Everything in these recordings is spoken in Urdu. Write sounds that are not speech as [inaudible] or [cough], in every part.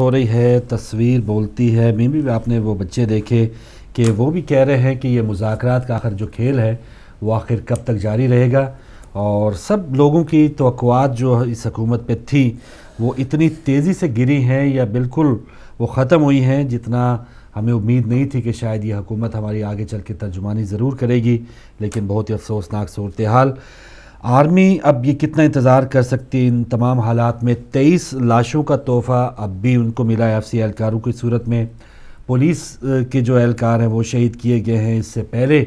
ہو رہی ہے، تصویر بولتی ہے۔ میں بھی آپ نے وہ بچے دیکھے کہ وہ بھی کہہ رہے ہیں کہ یہ مذاکرات کا آخر جو کھیل ہے وہ آخر کب تک جاری رہے گا۔ اور سب لوگوں کی توقعات جو اس حکومت پہ تھی وہ اتنی تیزی سے گری ہیں یا بالکل وہ ختم ہوئی ہیں جتنا ہمیں امید نہیں تھی کہ شاید یہ حکومت ہماری آگے چل کے ترجمانی ضرور کرے گی، لیکن بہت ہی افسوسناک صورتحال۔ آرمی اب یہ کتنا انتظار کر سکتی ان تمام حالات میں؟ تیئیس لاشوں کا تحفہ اب بھی ان کو ملا ہے ایف سی اہلکاروں کی صورت میں۔ پولیس کے جو اہلکار ہیں وہ شہید کیے گئے ہیں۔ اس سے پہلے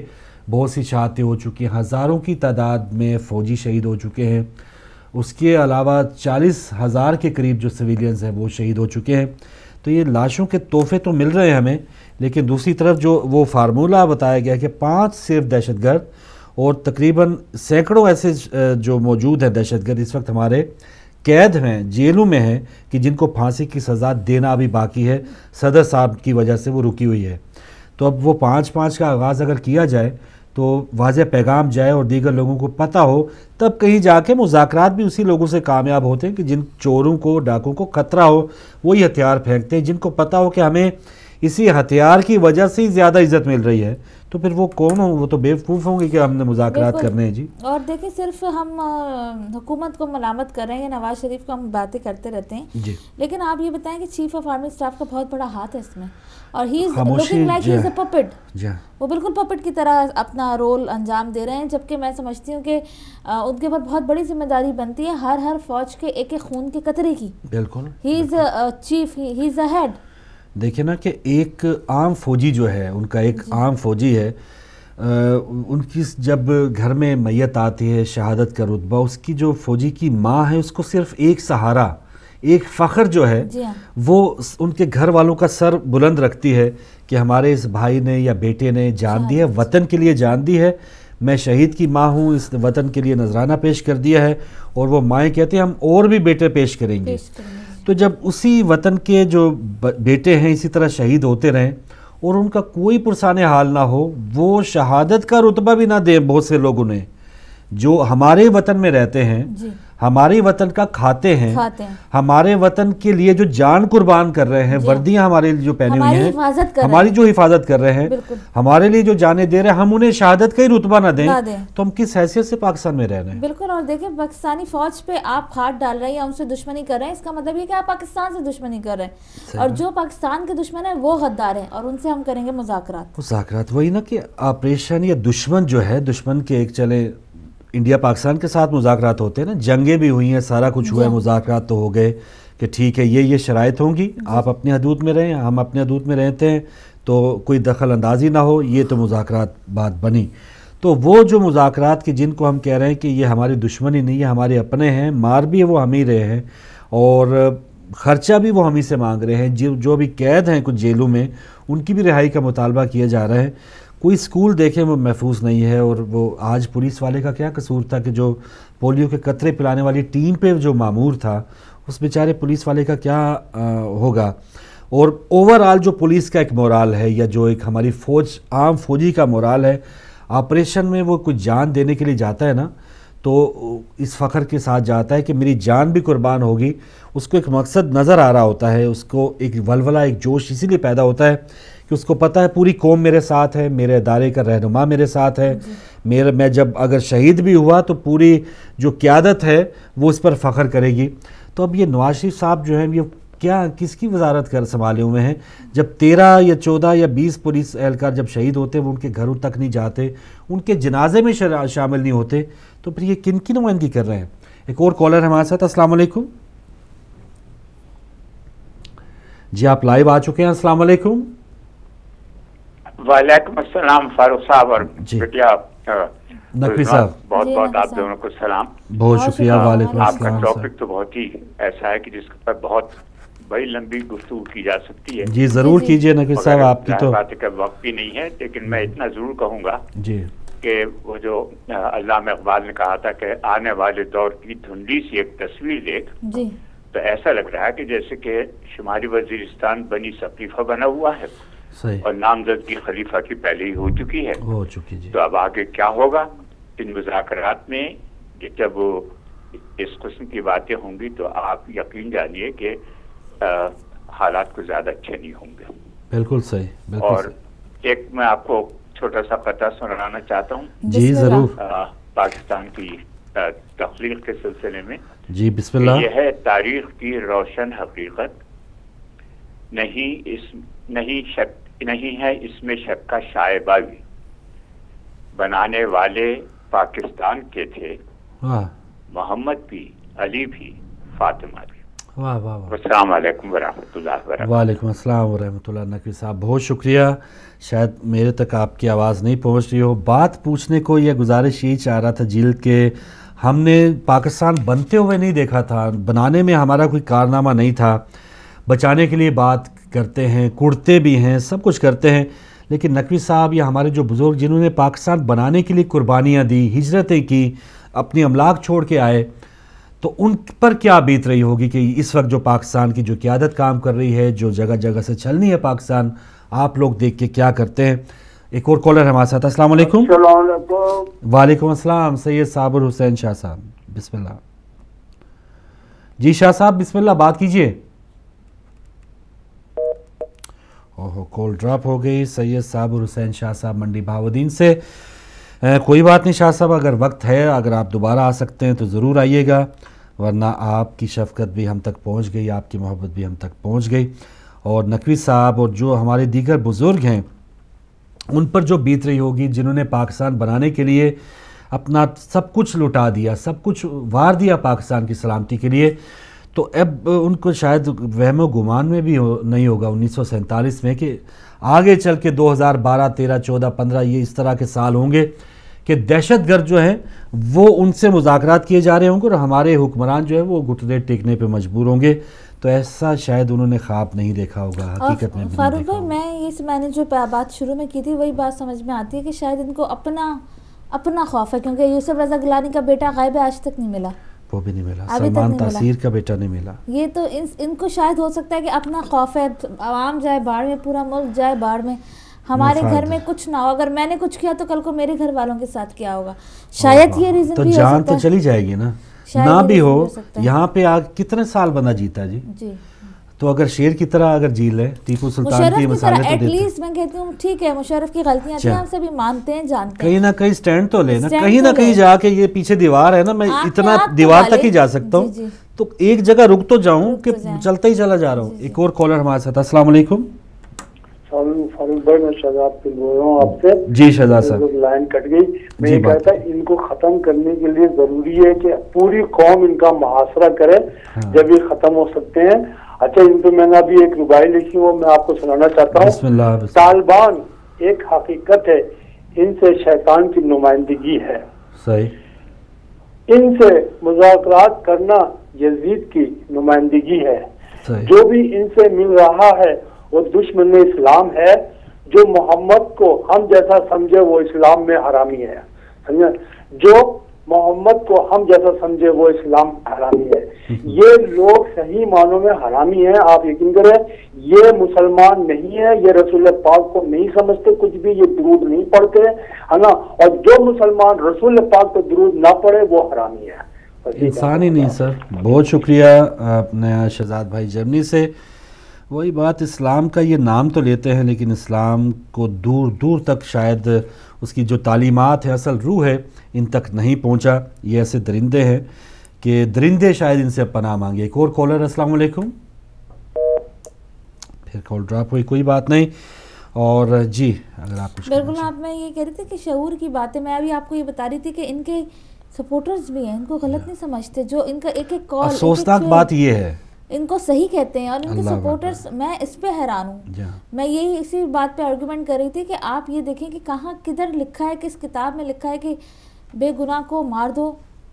بہت سی شہادتیں ہو چکی ہیں۔ ہزاروں کی تعداد میں فوجی شہید ہو چکے ہیں۔ اس کے علاوہ چالیس ہزار کے قریب جو سویلینز ہیں وہ شہید ہو چکے ہیں۔ تو یہ لاشوں کے تحفے تو مل رہے ہیں ہمیں، لیکن دوسری طرف جو وہ فارمولہ بتایا گیا کہ پانچ صرف دہشت گرد اور تقریباً سینکڑوں ایسے جو موجود ہیں دہشت گرد اس وقت ہمارے قید ہیں، جیلوں میں ہیں کہ جن کو پھانسی کی سزا دینا ابھی باقی ہے، صدر صاحب کی وجہ سے وہ رکی ہوئی ہے۔ تو اب وہ پانچ پانچ کا آغاز اگر کیا جائے تو واضح پیغام جائے اور دیگر لوگوں کو پتہ ہو، تب کہیں جا کے مذاکرات بھی اسی لوگوں سے کامیاب ہوتے ہیں کہ جن چوروں کو، ڈاکوں کو خطرہ ہو، وہی ہتھیار پھینکتے ہیں۔ جن کو پتہ ہو کہ ہمیں اسی ہتھیار کی وجہ سے ہی زیادہ عزت مل رہی ہے تو پھر وہ کون ہوں؟ وہ تو بیوقوف ہوں گے کہ ہم نے مذاکرات کرنے ہیں جی۔ اور دیکھیں صرف ہم حکومت کو ملامت کر رہے ہیں نواز شریف کو ہم باتیں کرتے رہتے ہیں۔ جی۔ لیکن آپ یہ بتائیں کہ چیف آف آرمی اسٹاف کا بہت بڑا ہاتھ ہے اس میں۔ اور he is looking like he is a puppet وہ بالکل پپٹ کی طرح اپنا رول انجام دے رہے ہیں جبکہ میں سمجھتی ہوں کہ ان کے اوپر بہت بڑی ذمہ داری بنتی ہے ہر ہر فوج کے ایک ایک خون کے قطرے کی۔ بالکل۔ ہی از chief he is a head دیکھیں نا کہ ایک عام فوجی جو ہے ان کا ایک عام فوجی ہے ان کی جب گھر میں میت آتی ہے شہادت کا رتبہ اس کی جو فوجی کی ماں ہے اس کو صرف ایک سہارا ایک فخر جو ہے وہ ان کے گھر والوں کا سر بلند رکھتی ہے کہ ہمارے اس بھائی نے یا بیٹے نے جان دی ہے وطن کے لیے جان دی ہے۔ میں شہید کی ماں ہوں اس وطن کے لیے نذرانہ پیش کر دیا ہے اور وہ مائیں کہتے ہیں ہم اور بھی بیٹے پیش کریں گے۔ تو جب اسی وطن کے جو بیٹے ہیں اسی طرح شہید ہوتے رہیں اور ان کا کوئی پرسان حال نہ ہو، وہ شہادت کا رتبہ بھی نہ دیں بہت سے لوگ انہیں جو ہمارے وطن میں رہتے ہیں جی۔ ہماری وطن کا کھاتے ہیں ہمارے وطن کے لیے جو جان قربان کر رہے ہیں وردیاں ہمارے جو پہنی ہوئی ہیں ہماری جو حفاظت کر رہے ہیں ہمارے لیے جو جانے دے رہے ہیں ہم انہیں شہادت کا ہی رتبہ نہ دیں۔ تو ہم کس حیثیت سے پاکستان میں رہ رہے ہیں؟ بالکل اور دیکھیں پاکستانی فوج پہ آپ ہاتھ ڈال رہے ہیں یا ان سے دشمنی کر رہے ہیں اس کا مطلب یہ کہ آپ پاکستان سے دشمنی کر رہے ہیں۔ اور جو پاکستان کے دشمن ہیں وہ غدار ہیں اور ان سے ہم کریں گے مذاکرات۔ مذاکرات وہی نا کہ آپریشن یا دشمن جو ہے دشمن کے ایک چلے انڈیا پاکستان کے ساتھ مذاکرات ہوتے ہیں نا جنگیں بھی ہوئی ہیں سارا کچھ ہوا ہے جی۔ مذاکرات تو ہو گئے کہ ٹھیک ہے یہ یہ شرائط ہوں گی جی۔ آپ اپنے حدود میں رہیں ہم اپنے حدود میں رہتے ہیں تو کوئی دخل اندازی نہ ہو یہ تو مذاکرات بات بنی تو وہ جو مذاکرات کے جن کو ہم کہہ رہے ہیں کہ یہ ہماری دشمنی نہیں ہے ہمارے اپنے ہیں مار بھی وہ ہم ہی رہے ہیں اور خرچہ بھی وہ ہم ہی سے مانگ رہے ہیں جو بھی قید ہیں کچھ جیلوں میں ان کی بھی رہائی کا مطالبہ کیا جا رہا ہے کوئی سکول دیکھیں وہ محفوظ نہیں ہے اور وہ آج پولیس والے کا کیا قصور تھا کہ جو پولیو کے قطرے پلانے والی ٹیم پہ جو معمور تھا، اس بیچارے پولیس والے کا کیا ہوگا؟ اور اوورآل جو پولیس کا ایک مورال ہے یا جو ایک ہماری فوج، عام فوجی کا مورال ہے آپریشن میں وہ کچھ جان دینے کے لیے جاتا ہے نا تو اس فخر کے ساتھ جاتا ہے کہ میری جان بھی قربان ہوگی۔ اس کو ایک مقصد نظر آ رہا ہوتا ہے اس کو ایک ولولہ ایک جوش اسی لیے پیدا ہوتا ہے کہ اس کو پتہ ہے پوری قوم میرے ساتھ ہے میرے ادارے کا رہنما میرے ساتھ ہے۔ جی۔ میرے میں جب اگر شہید بھی ہوا تو پوری جو قیادت ہے وہ اس پر فخر کرے گی۔ تو اب یہ نواز شریف صاحب جو ہیں یہ کیا کس کی وزارت کر سنبھالے ہوئے ہیں؟ جب تیرہ یا چودہ یا بیس پولیس اہلکار جب شہید ہوتے وہ ان کے گھروں تک نہیں جاتے ان کے جنازے میں شامل نہیں ہوتے۔ تو پھر یہ کن کی نمائندگی کر رہے ہیں؟ ایک اور کالر ہمارے ساتھ السلام علیکم۔ جی آپ لائیو آ چکے ہیں السلام علیکم۔ وعلیکم السلام فاروق صاحب اور جی۔ نقوی صاحب۔ بہت جی، بہت آپ دونوں کو سلام۔ بہت شکریہ وعلیکم آپ کا ٹاپک تو بہت ہی ایسا ہے کہ جس پر بہت بڑی لمبی گفتگو کی جا سکتی ہے۔ جی ضرور جی، جی۔ کیجیے نقوی صاحب آپ کی تو۔ بات کا وقت بھی نہیں ہے لیکن میں اتنا ضرور کہوں گا جی۔ کہ وہ جو علامہ اقبال نے کہا تھا کہ آنے والے دور کی دھندلی سی ایک تصویر دیکھ۔ جی۔ تو ایسا لگ رہا ہے کہ جیسے کہ شمالی وزیرستان بنی سقیفہ بنا ہوا ہے۔ صحیح۔ اور نامزدگی خلیفہ کی پہلے ہی ہو چکی ہے۔ ہو چکی جی۔ تو اب آگے کیا ہوگا؟ ان مذاکرات میں جب اس قسم کی باتیں ہوں گی تو آپ یقین جانیے کہ حالات کو زیادہ اچھے نہیں ہوں گے۔ بالکل صحیح بالکل اور صحیح۔ ایک میں آپ کو چھوٹا سا قطع سنانا چاہتا ہوں۔ جی اللہ۔ ضرور۔ پاکستان کی تخلیق کے سلسلے میں۔ جی بسم اللہ۔ یہ ہے تاریخ کی روشن حقیقت۔ نہیں اس نہیں شک نہیں ہے اس میں شک کا شائبہ بھی۔ بنانے والے پاکستان کے تھے۔ واہ محمد بھی علی بھی فاطمہ بھی۔ واہ واہ واہ۔ السلام علیکم ورحمۃ اللہ وبرکاتہ۔ وعلیکم السلام ورحمۃ اللہ نقوی صاحب بہت شکریہ۔ شاید میرے تک آپ کی آواز نہیں پہنچ رہی ہو۔ بات پوچھنے کو یہ گزارش یہی چاہ رہا تھا جلد کے ہم نے پاکستان بنتے ہوئے نہیں دیکھا تھا بنانے میں ہمارا کوئی کارنامہ نہیں تھا۔ بچانے کے لیے بات کرتے ہیں کڑتے بھی ہیں سب کچھ کرتے ہیں۔ لیکن نقوی صاحب یا ہمارے جو بزرگ جنہوں نے پاکستان بنانے کے لیے قربانیاں دی ہجرتیں کی اپنی املاک چھوڑ کے آئے تو ان پر کیا بیت رہی ہوگی کہ اس وقت جو پاکستان کی جو قیادت کام کر رہی ہے جو جگہ جگہ سے چلنی ہے پاکستان آپ لوگ دیکھ کے کیا کرتے ہیں؟ ایک اور کالر ہمارے ساتھ السلام علیکم۔ السلام علیکم۔ وعلیکم السلام سید صابر حسین شاہ صاحب بسم اللہ۔ جی شاہ صاحب بسم اللہ بات کیجیے۔ اوہو کال ڈراپ ہو گئی سید صابر حسین شاہ صاحب منڈی بہاودین سے۔ کوئی بات نہیں شاہ صاحب اگر وقت ہے اگر آپ دوبارہ آ سکتے ہیں تو ضرور آئیے گا۔ ورنہ آپ کی شفقت بھی ہم تک پہنچ گئی، آپ کی محبت بھی ہم تک پہنچ گئی۔ اور نقوی صاحب اور جو ہمارے دیگر بزرگ ہیں، ان پر جو بیت رہی ہوگی، جنہوں نے پاکستان بنانے کے لیے اپنا سب کچھ لٹا دیا، سب کچھ وار دیا پاکستان کی سلامتی کے لیے، تو اب ان کو شاید وہم و گمان میں بھی ہو، نہیں ہوگا انیس سو سینتالیس میں کہ آگے چل کے دو ہزار بارہ، تیرہ، چودہ، پندرہ یہ اس طرح کے سال ہوں گے۔ کہ دہشت گرد جو ہیں وہ ان سے مذاکرات کیے جا رہے ہوں گے اور ہمارے حکمران جو ہیں وہ گھٹنے ٹیکنے پہ مجبور ہوں گے۔ تو ایسا شاید انہوں نے خواب نہیں دیکھا ہوگا حقیقت میں فاروق بھائی میں یہ میں نے جو بات شروع میں کی تھی وہی بات سمجھ میں آتی ہے کہ شاید ان کو اپنا اپنا خوف ہے کیونکہ یوسف رضا گلانی کا بیٹا غائب ہے آج تک نہیں ملا۔ وہ بھی نہیں ملا۔ سلمان۔ تاثیر کا بیٹا نہیں ملا۔ یہ تو ان ان کو شاید ہو سکتا ہے کہ اپنا خوف ہے عوام جائے باڑھ میں پورا ملک جائے باڑھ میں۔ ہمارے گھر میں کچھ نہ ہو اگر میں نے کچھ کیا تو کل کو میرے گھر والوں کے ساتھ کیا ہوگا؟ شاید یہ ریزن تو جان تو ہے۔ چلی جائے گی نا؟ نہ بھی ہو ہے۔ یہاں پہ آگ کتنے سال بندہ جیتا جی؟ جی۔ تو اگر شیر کی طرح اگر جی لے ٹیپو سلطان کی طرح تو دیتے لیسٹ میں کہتی ہوں ٹھیک ہے مشرف کی غلطیاں تھیں اچھا۔ ہم سبھی مانتے ہیں جانتے کہیں ہیں نہ کہیں سٹینڈ تو لے نا کہیں نہ کہیں۔ جا کے یہ پیچھے دیوار ہے نا میں اتنا دیوار تک۔ ہی جا سکتا ہوں۔ جی، جی۔ تو ایک جگہ رک تو جاؤں کہ۔ چلتا ہی چلا جا رہا ہوں۔ ایک اور کالر ہمارے ساتھ۔ السلام علیکم۔ فاروق فاروق بھائی میں شہزاد سے بول رہا ہوں آپ سے۔ جی شہزاد صاحب۔ لائن کٹ گئی۔ میں جی، یہ بات کہتا ان کو ختم کرنے کے لیے ضروری ہے کہ پوری قوم ان کا محاصرہ کرے ہاں۔ جب یہ ختم ہو سکتے ہیں۔ اچھا ان پہ میں نے ابھی ایک ربائی لکھی وہ میں آپ کو سنانا چاہتا ہوں۔ اللہ بسم اللہ۔ طالبان ایک حقیقت ہے ان سے شیطان کی نمائندگی ہے۔ صحیح۔ ان سے مذاکرات کرنا یزید کی نمائندگی ہے۔ جو بھی ان سے مل رہا ہے وہ دشمن اسلام ہے جو محمد کو ہم جیسا سمجھے وہ اسلام میں حرامی ہے۔ جو محمد کو ہم جیسا سمجھے وہ اسلام میں حرامی ہے۔ [laughs] یہ لوگ صحیح معنوں میں حرامی ہیں آپ یقین کریں یہ مسلمان نہیں ہے یہ رسول پاک کو نہیں سمجھتے کچھ بھی یہ درود نہیں پڑھتے ہے نا؟ اور جو مسلمان رسول پاک کو درود نہ پڑھے وہ حرامی ہے۔ انسان ہی نہیں سر۔ بہت شکریہ آپ نے شہزاد بھائی جرمنی سے۔ وہی بات اسلام کا یہ نام تو لیتے ہیں لیکن اسلام کو دور دور تک شاید اس کی جو تعلیمات ہے اصل روح ہے ان تک نہیں پہنچا۔ یہ ایسے درندے ہیں کہ درندے شاید ان سے پناہ مانگے۔ ایک اور کالر السلام علیکم۔ پھر کال ڈراپ ہوئی کوئی بات نہیں۔ اور جی اگر آپ کچھ بالکل آپ میں یہ کہہ رہی تھی کہ شعور کی باتیں میں ابھی آپ کو یہ بتا رہی تھی کہ ان کے سپورٹرز بھی ہیں ان کو غلط نہیں سمجھتے جو ان کا ایک ایک کال افسوسناک بات یہ ہے۔ ان کو صحیح کہتے ہیں اور ان کے سپورٹرز میں اس پہ حیران ہوں۔ جی ہاں۔ میں یہی اسی بات پہ آرگومنٹ کر رہی تھی کہ آپ یہ دیکھیں کہ کہاں کدھر لکھا ہے کس کتاب میں لکھا ہے کہ بے گناہ کو مار دو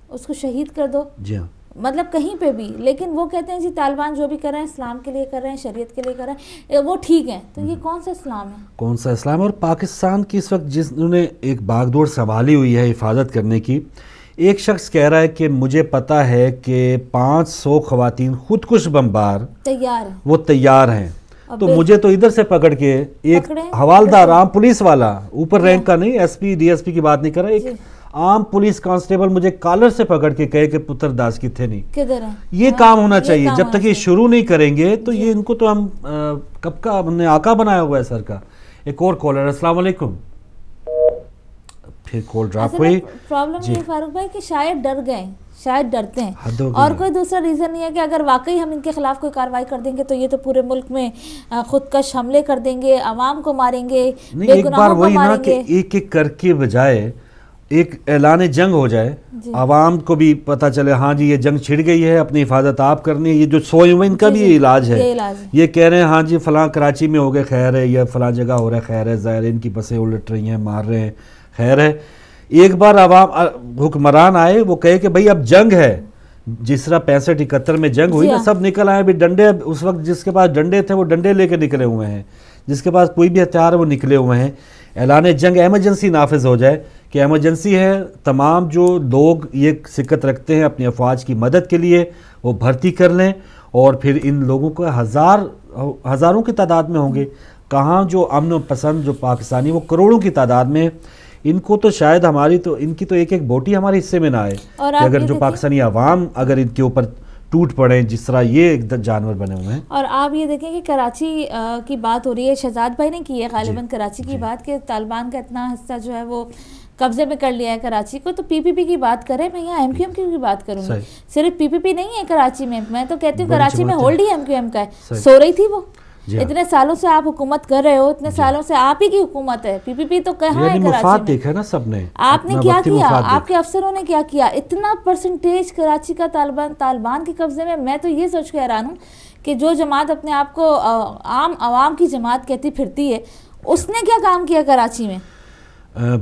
اس کو شہید کر دو۔ جی ہاں۔ مطلب کہیں پہ بھی لیکن وہ کہتے ہیں جی طالبان جو بھی کر رہے ہیں اسلام کے لیے کر رہے ہیں شریعت کے لیے کر رہے ہیں وہ ٹھیک ہیں۔ تو یہ کون سا اسلام ہے؟ کون سا اسلام؟ اور پاکستان کی اس وقت جس نے ایک باغ دوڑ سنبھالی ہوئی ہے حفاظت کرنے کی ایک شخص کہہ رہا ہے کہ مجھے پتا ہے کہ پانچ سو خواتین خودکش بمبار تیار وہ تیار ہیں۔ تو مجھے تو ادھر سے پکڑ کے ایک حوالدار عام پولیس والا اوپر رینک کا نہیں S P D S P کی بات نہیں کر رہا ایک جی۔ عام پولیس کانسٹیبل مجھے کالر سے پکڑ کے کہے کہ پتر داس کتنے نہیں۔ کدھر ہے یہ ہاں، کام ہونا چاہیے۔ جب تک یہ۔ شروع نہیں کریں گے تو یہ ان کو تو ہم کب کا ہم نے آقا بنایا ہوا ہے سر کا؟ ایک اور کالر السلام علیکم۔ پھر کال ڈراپ ہوئی۔ پرابلم جی۔ یہ فاروق بھائی کہ شاید ڈر گئے شاید ڈرتے ہیں۔ اور۔ کوئی دوسرا ریزن نہیں ہے کہ اگر واقعی ہم ان کے خلاف کوئی کارروائی کر دیں گے تو یہ تو پورے ملک میں خودکش حملے کر دیں گے عوام کو ماریں گے نہیں ایک بار وہی نا کہ ایک ایک کر کے بجائے ایک اعلان جنگ ہو جائے۔ جی۔ عوام کو بھی پتہ چلے ہاں جی یہ جنگ چھڑ گئی ہے اپنی حفاظت آپ کرنی ہے یہ جو سوئے ہوئے ان کا جی، بھی علاج ہے۔ یہ کہہ رہے ہیں ہاں جی فلاں کراچی میں ہو گئے خیر ہے یا فلاں جگہ ہو رہا ہے خیر ہے ظاہر ان کی بسیں الٹ رہی ہیں مار رہے ہیں۔ خیر ہے۔ ایک بار عوام حکمران آئے وہ کہے کہ بھئی اب جنگ ہے۔ جس طرح پینسٹھ اکہتر میں جنگ ہوئی جی نا ہاں۔ سب نکل آئے۔ بھی ڈنڈے اس وقت جس کے پاس ڈنڈے تھے وہ ڈنڈے لے کے نکلے ہوئے ہیں۔ جس کے پاس کوئی بھی ہتھیار ہے وہ نکلے ہوئے ہیں۔ اعلان جنگ ایمرجنسی نافذ ہو جائے۔ کہ ایمرجنسی ہے تمام جو لوگ یہ سکت رکھتے ہیں اپنی افواج کی مدد کے لیے وہ بھرتی کر لیں۔ اور پھر ان لوگوں کو ہزار ہزاروں کی تعداد میں ہوں گے۔ کہاں جو امن و پسند جو پاکستانی وہ کروڑوں کی تعداد میں ان کو تو شاید ہماری تو ان کی تو ایک ایک بوٹی ہمارے حصے میں نہ آئے کہ اگر جو پاکستانی عوام اگر ان کے اوپر ٹوٹ پڑیں جس طرح یہ ایک جانور بنے ہوئے ہیں اور آپ یہ دیکھیں کہ کراچی کی بات ہو رہی ہے شہزاد بھائی نے کی ہے غالباً جی، کراچی کی جی۔ بات کہ طالبان کا اتنا حصہ جو ہے وہ قبضے میں کر لیا ہے کراچی کو تو پی پی پی کی بات کریں میں یہاں ایم کیو ایم کی بھی بات کروں گی۔ صرف پی پی پی نہیں ہے کراچی میں میں تو کہتی ہوں کراچی میں۔ ہولڈ ہی ایم کیو ایم کا ہے۔ سو رہی تھی وہ۔ اتنے سالوں سے آپ حکومت کر رہے ہو اتنے سالوں سے آپ ہی کی حکومت ہے۔ پی پی پی تو کہاں ہے یعنی مفاد کراچی میں؟ دیکھا نا سب نے آپ نے کیا کیا؟ مفاد آپ کے افسروں نے کیا کیا؟ اتنا پرسنٹیج کراچی کا طالبان طالبان کے قبضے میں میں تو یہ سوچ کے حیران ہوں کہ جو جماعت اپنے آپ کو عام عوام کی جماعت کہتی پھرتی ہے اس نے کیا کام کیا کراچی میں۔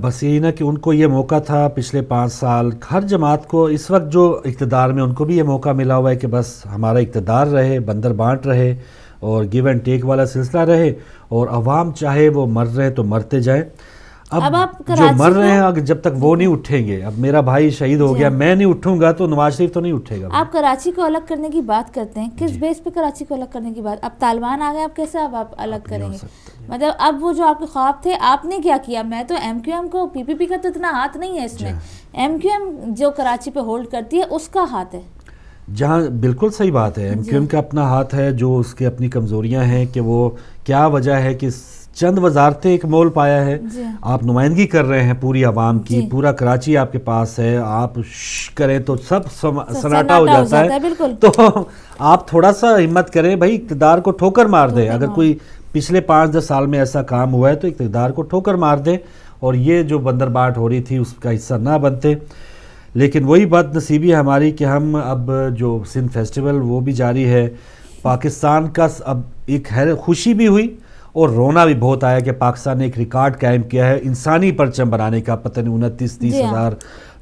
بس یہی نا کہ ان کو یہ موقع تھا پچھلے پانچ سال ہر جماعت کو اس وقت جو اقتدار میں ان کو بھی یہ موقع ملا ہوا ہے کہ بس ہمارا اقتدار رہے بندر بانٹ رہے۔ اور گیو اینڈ ٹیک والا سلسلہ رہے اور عوام چاہے وہ مر رہے تو مرتے جائیں۔ اب آپ جو مر رہے ہیں جب تک وہ نہیں اٹھیں گے۔ اب میرا بھائی شہید ہو جی گیا ہاں۔ میں نہیں اٹھوں گا تو نواز شریف تو نہیں اٹھے گا۔ آپ کراچی کو الگ کرنے کی بات کرتے ہیں۔ جی۔ کس بیس پہ کراچی کو الگ کرنے کی بات؟ اب طالبان آ گئے اب کیسے اب آپ الگ کریں گے؟ مطلب اب وہ جو آپ کے خواب تھے آپ نے کیا کیا؟ میں تو ایم کیو ایم کو پی پی پی کا تو اتنا ہاتھ نہیں ہے اس جی میں۔ ہاں۔ ایم کیو ایم جو کراچی پہ ہولڈ کرتی ہے اس کا ہاتھ ہے۔ جہاں بالکل صحیح بات ہے ایم جی۔ کیو ایم کا اپنا ہاتھ ہے جو اس کی اپنی کمزوریاں ہیں کہ وہ کیا وجہ ہے کہ چند وزارتیں ایک مول پایا ہے جی۔ آپ نمائندگی کر رہے ہیں پوری عوام کی جی۔ پورا کراچی آپ کے پاس ہے آپ کریں تو سب سناٹا ہو جاتا ہے،۔ تو آپ تھوڑا سا ہمت کریں بھائی اقتدار کو ٹھوکر مار دیں اگر۔ کوئی پچھلے پانچ دس سال میں ایسا کام ہوا ہے تو اقتدار کو ٹھوکر مار دیں اور یہ جو بندر باٹ ہو رہی تھی اس کا حصہ نہ بنتے لیکن وہی بد نصیبی ہے ہماری کہ ہم اب جو سندھ فیسٹیول وہ بھی جاری ہے پاکستان کا اب ایک خوشی بھی ہوئی اور رونا بھی بہت آیا کہ پاکستان نے ایک ریکارڈ قائم کیا ہے انسانی پرچم بنانے کا پتہ نہیں انتیس تیس جی ہاں۔ ہزار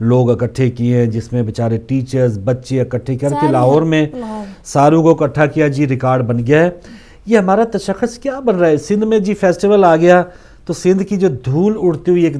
لوگ اکٹھے کیے ہیں جس میں بیچارے ٹیچرز بچے اکٹھے کر کے لاہور میں۔ ساروں کو اکٹھا کیا جی ریکارڈ بن گیا ہے یہ ہمارا تشخص کیا بن رہا ہے سندھ میں جی فیسٹیول آ گیا تو سندھ کی جو دھول اڑتی ہوئی ایک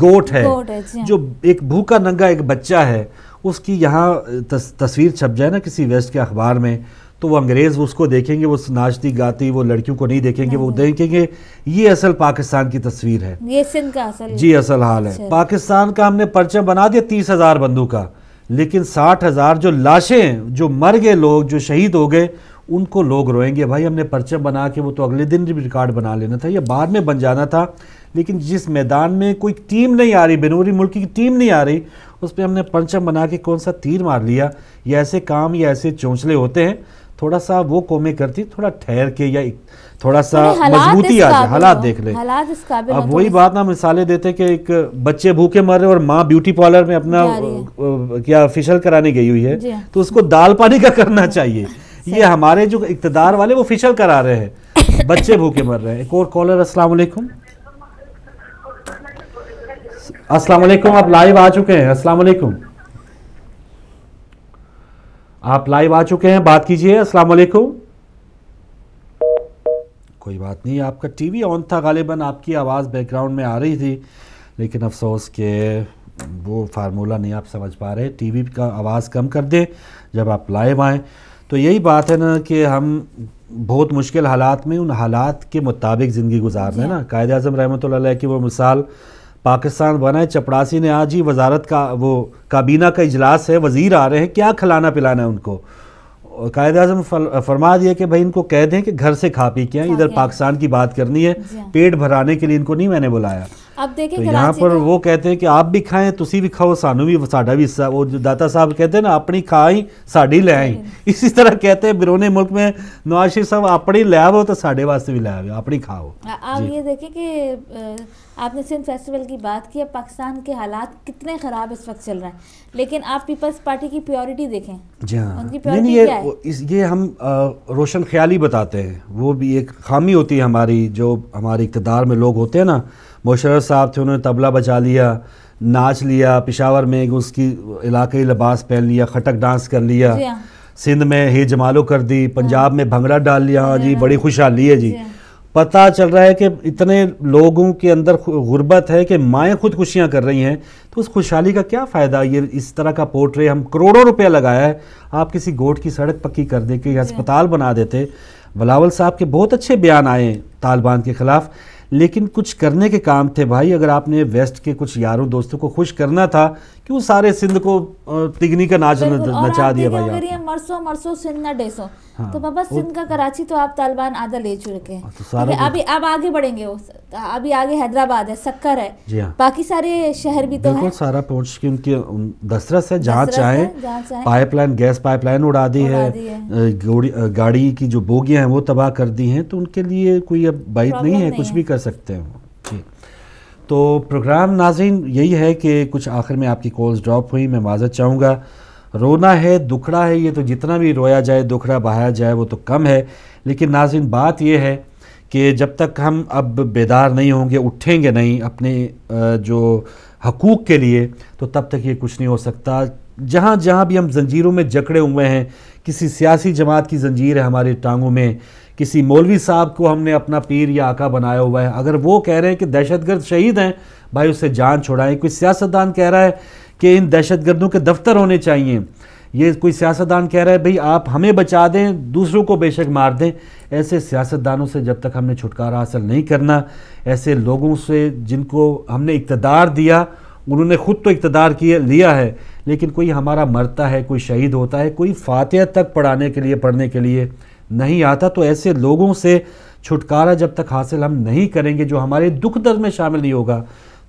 گوٹ ہے جی ہاں۔ جو ایک بھوکا ننگا ایک بچہ ہے اس کی یہاں تص- تصویر چھپ جائے نا کسی ویسٹ کے اخبار میں تو وہ انگریز اس کو دیکھیں گے وہ ناچتی گاتی وہ لڑکیوں کو نہیں دیکھیں گے وہ دیکھیں گے یہ اصل پاکستان کی تصویر ہے یہ سندھ کا اصل جی اصل حال ہے اچھا۔ پاکستان کا ہم نے پرچم بنا دیا تیس ہزار بندوں کا لیکن ساٹھ ہزار جو لاشیں جو مر گئے لوگ جو شہید ہو گئے ان کو لوگ روئیں گے بھائی ہم نے پرچم بنا کے وہ تو اگلے دن بھی ریکارڈ بنا لینا تھا یا بعد میں بن جانا تھا لیکن جس میدان میں کوئی ٹیم نہیں آ رہی بنوری ملکی کی ٹیم نہیں آ رہی اس پہ ہم نے پرچم بنا کے کون سا تیر مار لیا یہ ایسے کام یا ایسے چونچلے ہوتے ہیں تھوڑا سا وہ قومیں کرتی تھوڑا ٹھہر کے یا تھوڑا سا مضبوطی آ جائے حالات دیکھ لیں اب وہی۔ بات نا مثالیں دیتے کہ ایک بچے بھوکے مر رہے اور ماں بیوٹی پارلر میں اپنا کیا فیشل کرانے گئی ہوئی ہے جی ہاں۔ تو اس کو دال پانی کا کرنا چاہیے یہ ہمارے جو اقتدار والے وہ فیشل کرا رہے ہیں۔ [laughs] بچے بھوکے مر رہے ہیں۔ ایک اور کالر السلام علیکم۔ السلام علیکم آپ لائیو آ چکے ہیں۔ السلام علیکم۔ آپ لائیو آ چکے ہیں۔ بات کیجیے۔ السلام علیکم۔ کوئی بات نہیں آپ کا ٹی وی آن تھا غالباً آپ کی آواز بیک گراؤنڈ میں آ رہی تھی۔ لیکن افسوس کہ وہ فارمولہ نہیں آپ سمجھ پا رہے۔ ٹی وی کا آواز کم کر دیں جب آپ لائیو آئیں۔ تو یہی بات ہے نا کہ ہم بہت مشکل حالات میں ان حالات کے مطابق زندگی گزار رہے ہیں نا۔ قائد اعظم رحمۃ اللہ علیہ کی وہ مثال پاکستان بنا ہے چپڑاسی نے آج ہی وزارت کا وہ کابینہ کا اجلاس ہے وزیر آ رہے ہیں کیا کھلانا پلانا ہے ان کو؟ قائد اعظم فرما دیا کہ بھائی ان کو کہہ دیں کہ گھر سے کھا پی کے ادھر پاکستان کی بات کرنی ہے جی ہاں۔ پیٹ بھرانے کے لیے ان کو نہیں میں نے بلایا۔ اب دیکھیں یہاں پر وہ کہتے ہیں کہ آپ بھی کھائیں تسی بھی کھاؤ سانو بھی ساڈا بھی حصہ وہ جو داتا صاحب کہتے ہیں نا اپنی کھائیں ساڈی لے آئیں۔ اسی طرح کہتے ہیں بیرون ملک میں نواز شریف صاحب اپنی لے آو تو ساڈے واسطے بھی لے آو اپنی کھاؤ۔ آپ یہ دیکھیں کہ آپ نے سندھ فیسٹیول کی بات کی اب پاکستان کے حالات کتنے خراب اس وقت چل رہے ہیں۔ لیکن آپ پیپلز پارٹی کی پیورٹی دیکھیں۔ جی ہاں۔ نہیں یہ ہے؟ یہ ہم روشن خیالی بتاتے ہیں۔ وہ بھی ایک خامی ہوتی ہے ہماری جو ہمارے اقتدار میں لوگ ہوتے ہیں نا مشرف صاحب تھے انہوں نے تبلا بجا لیا ناچ لیا پشاور میں اس کی علاقائی لباس پہن لیا خٹک ڈانس کر لیا۔ جی ہاں۔ سندھ میں ہے جمالو کر دی پنجاب میں بھنگڑا ڈال لیا۔ ہاں جی ہاں۔ بڑی خوشحالی ہے جی۔ جی۔ پتہ چل رہا ہے کہ اتنے لوگوں کے اندر غربت ہے کہ مائیں خود خوشیاں کر رہی ہیں۔ تو اس خوشحالی کا کیا فائدہ؟ یہ اس طرح کا پورٹرے ہم کروڑوں روپے لگایا ہے۔ آپ کسی گوٹ کی سڑک پکی کر دے کہ ہسپتال بنا دیتے۔ بلاول صاحب کے بہت اچھے بیان آئے ہیں طالبان کے خلاف۔ لیکن کچھ کرنے کے کام تھے بھائی، اگر آپ نے ویسٹ کے کچھ یاروں دوستوں کو خوش کرنا تھا کیوں سارے سندھ کو تگنی کا ناچ نچا دیا بھائی آپ۔ مرسو مرسو سندھ نہ ڈیسو ہاں۔ تو بابا سندھ کا کراچی تو آپ طالبان آدھا لے چکے ہیں ہے، ابھی اب آگے بڑھیں گے ابھی آگے حیدرآباد ہے سکر ہے جی ہاں باقی سارے شہر بھی تو ہیں سارا پہنچ کے ان کی دسترس ہے جہاں چاہیں۔ Pipeline gas pipeline اڑا دی ہے گاڑی کی جو بوگیاں ہیں وہ تباہ کر دی ہیں تو ان کے لیے کوئی اب بعید نہیں ہے کچھ۔ بھی کر سکتے ہیں تو پروگرام ناظرین یہی ہے کہ کچھ آخر میں آپ کی کالز ڈراپ ہوئی میں معذرت چاہوں گا۔ رونا ہے، دکھڑا ہے یہ تو جتنا بھی رویا جائے، دکھڑا بہایا جائے وہ تو کم ہے۔ لیکن ناظرین، بات یہ ہے کہ جب تک ہم اب بیدار نہیں ہوں گے، اٹھیں گے نہیں اپنے جو حقوق کے لیے، تو تب تک یہ کچھ نہیں ہو سکتا۔ جہاں جہاں بھی ہم زنجیروں میں جکڑے ہوئے ہیں، کسی سیاسی جماعت کی زنجیر ہے ہماری ٹانگوں میں کسی مولوی صاحب کو ہم نے اپنا پیر یا آقا بنایا ہوا ہے۔ اگر وہ کہہ رہے ہیں کہ دہشت گرد شہید ہیں، بھائی اس سے جان چھوڑائیں کوئی سیاستدان کہہ رہا ہے کہ ان دہشت گردوں کے دفتر ہونے چاہیے۔ یہ کوئی سیاستدان کہہ رہا ہے بھئی آپ ہمیں بچا دیں، دوسروں کو بے شک مار دیں۔ ایسے سیاستدانوں سے جب تک ہم نے چھٹکارا حاصل نہیں کرنا، ایسے لوگوں سے جن کو ہم نے اقتدار دیا، انہوں نے خود تو اقتدار کیا لیا ہے۔ لیکن کوئی ہمارا مرتا ہے، کوئی شہید ہوتا ہے، کوئی فاتحہ تک پڑھانے کے لیے، پڑھنے کے لیے۔ نہیں آتا تو ایسے لوگوں سے چھٹکارا جب تک حاصل ہم نہیں کریں گے جو ہمارے دکھ درد میں شامل نہیں ہوگا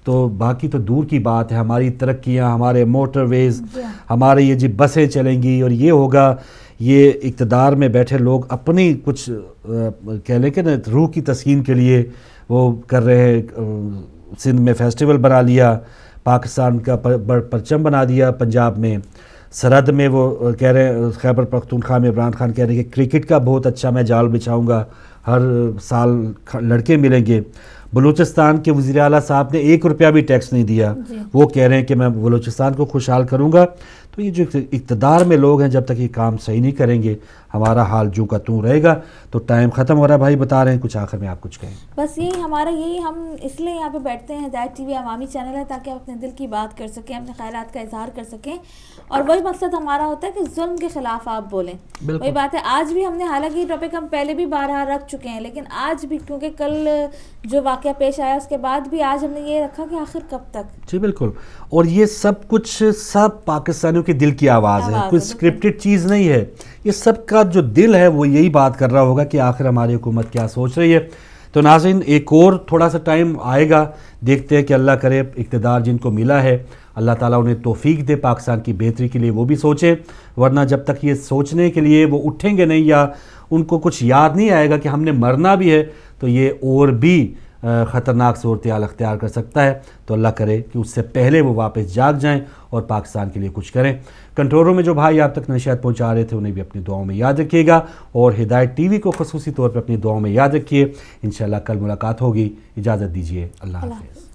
تو باقی تو دور کی بات ہے ہماری ترقیاں ہمارے موٹر ویز جی ہاں۔ ہمارے یہ جی بسیں چلیں گی اور یہ ہوگا یہ اقتدار میں بیٹھے لوگ اپنی کچھ کہہ لیں کہ نا روح کی تسکین کے لیے وہ کر رہے ہیں سندھ میں فیسٹیول بنا لیا پاکستان کا پرچم بنا دیا پنجاب میں سرحد میں وہ کہہ رہے ہیں خیبر پختونخوا میں عمران خان کہہ رہے ہیں کہ کرکٹ کا بہت اچھا میں جال بچھاؤں گا ہر سال لڑکے ملیں گے۔ بلوچستان کے وزیر اعلیٰ صاحب نے ایک روپیہ بھی ٹیکس نہیں دیا۔ جی۔ وہ کہہ رہے ہیں کہ میں بلوچستان کو خوشحال کروں گا۔ تو یہ جو اقتدار میں لوگ ہیں جب تک یہ کام صحیح نہیں کریں گے ہمارا حال جو کا توں رہے گا۔ تو ٹائم ختم ہو رہا ہے بھائی بتا رہے ہیں کچھ آخر میں آپ کچھ کہیں۔ بس یہی ہمارا یہی ہم اس لیے یہاں پہ بیٹھتے ہیں ہدایت ٹی وی عوامی چینل ہے تاکہ ہم اپنے دل کی بات کر سکیں اپنے خیالات کا اظہار کر سکیں۔ اور وہی مقصد ہمارا ہوتا ہے کہ ظلم کے خلاف آپ بولیں۔ وہی بات ہے آج بھی ہم نے حالانکہ یہ ٹاپک ہم پہلے بھی بارہا رکھ چکے ہیں لیکن آج بھی کیونکہ کل جو واقعہ پیش آیا اس کے بعد بھی آج ہم نے یہ رکھا کہ آخر کب تک۔ جی بالکل۔ اور یہ سب کچھ سب پاکستانیوں کے دل کی آواز ہے کوئی۔ سکرپٹڈ چیز نہیں ہے۔ یہ سب کا جو دل ہے وہ یہی بات کر رہا ہوگا کہ آخر ہماری حکومت کیا سوچ رہی ہے۔ تو ناظرین ایک اور تھوڑا سا ٹائم آئے گا۔ دیکھتے ہیں کہ اللہ کرے اقتدار جن کو ملا ہے اللہ تعالیٰ انہیں توفیق دے پاکستان کی بہتری کے لیے وہ بھی سوچیں۔ ورنہ جب تک یہ سوچنے کے لیے وہ اٹھیں گے نہیں یا ان کو کچھ یاد نہیں آئے گا کہ ہم نے مرنا بھی ہے تو یہ اور بھی خطرناک صورتحال اختیار کر سکتا ہے۔ تو اللہ کرے کہ اس سے پہلے وہ واپس جاگ جائیں اور پاکستان کے لیے کچھ کریں۔ کنٹرولوں میں جو بھائی آپ تک نشیات پہنچا رہے تھے، انہیں بھی اپنی دعاؤں میں یاد رکھیے گا۔ اور ہدایت ٹی وی کو خصوصی طور پہ اپنی دعاؤں میں یاد رکھیے۔ انشاءاللہ کل ملاقات ہوگی۔ اجازت دیجیے۔ اللہ حافظ۔